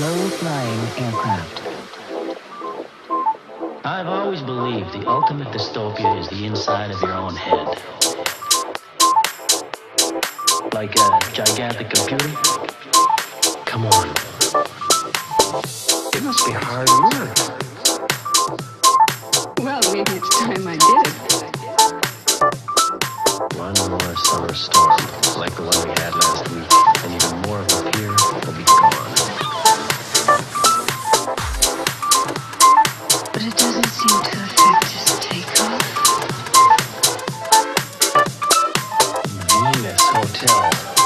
low-flying aircraft. I've always believed the ultimate dystopia is the inside of your own head. Like a gigantic computer. Come on. It must be hard work. Well, maybe it's time I did it. One more summer storm, like the one we had last Venus Hotel.